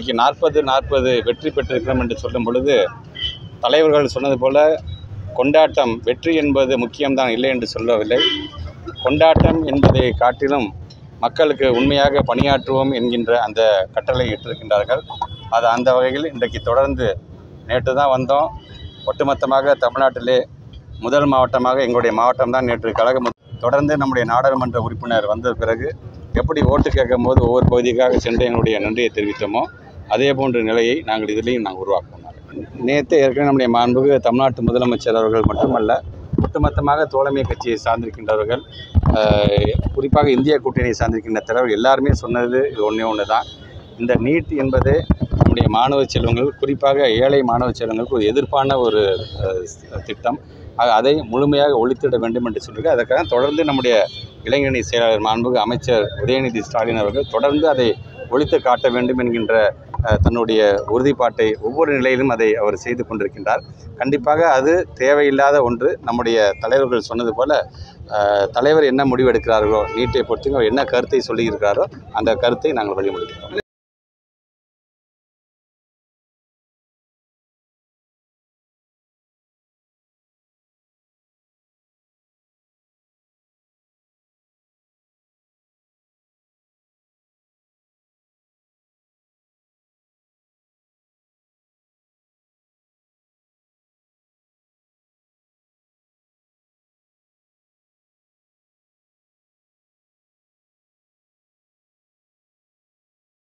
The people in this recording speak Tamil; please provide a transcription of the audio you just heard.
இன்றைக்கு நாற்பது நாற்பது வெற்றி பெற்றிருக்கிறோம் என்று சொல்லும் பொழுது தலைவர்கள் சொன்னது போல கொண்டாட்டம் வெற்றி என்பது முக்கியம்தான் இல்லை என்று சொல்லவில்லை. கொண்டாட்டம் என்பதை காட்டிலும் மக்களுக்கு உண்மையாக பணியாற்றுவோம் என்கின்ற அந்த கட்டளை இட்டிருக்கின்றார்கள். அது அந்த வகையில் இன்றைக்கு தொடர்ந்து நேற்று தான் வந்தோம். ஒட்டுமொத்தமாக தமிழ்நாட்டிலே முதல் மாவட்டமாக எங்களுடைய மாவட்டம் தான் நேற்று கழகம் தொடர்ந்து நம்முடைய நாடாளுமன்ற உறுப்பினர் வந்த பிறகு எப்படி ஓட்டு கேட்கும் போது ஒவ்வொரு பகுதிக்காக சென்று எங்களுடைய நன்றியை தெரிவித்தோமோ அதே போன்ற நிலையை நாங்கள் இதிலையும் நாங்கள் உருவாக்குவோம் நேற்று ஏற்கனவே நம்முடைய மாண்புக்கு தமிழ்நாட்டு முதலமைச்சர் அவர்கள் மட்டுமல்ல ஒட்டுமொத்தமாக தோழமை கட்சியை சார்ந்திருக்கின்றவர்கள் குறிப்பாக இந்திய கூட்டணியை சார்ந்திருக்கின்ற தலைவர் எல்லாருமே சொன்னது இது ஒன்றே ஒன்று தான் இந்த நீட் என்பது நம்முடைய மாணவ செல்வங்கள் குறிப்பாக ஏழை மாணவ செல்வங்களுக்கு ஒரு எதிர்ப்பான ஒரு திட்டம். ஆக அதை முழுமையாக ஒழித்திட வேண்டும் என்று சொல்லியிருக்கு. அதற்காக தொடர்ந்து நம்முடைய இளைஞரணி செயலாளர் மாண்புக்கு அமைச்சர் உதயநிதி ஸ்டாலின் அவர்கள் தொடர்ந்து அதை ஒழித்து காட்ட வேண்டும் என்கின்ற தன்னுடைய உறுதிப்பாட்டை ஒவ்வொரு நிலையிலும் அதை அவர் செய்து கொண்டிருக்கின்றார். கண்டிப்பாக அது தேவையில்லாத ஒன்று. நம்முடைய தலைவர்கள் சொன்னது போல தலைவர் என்ன முடிவெடுக்கிறார்களோ நீட்டை பொறுத்து என்ன கருத்தை சொல்லியிருக்கிறாரோ அந்த கருத்தை நாங்கள் வழிமொழிகிறோம்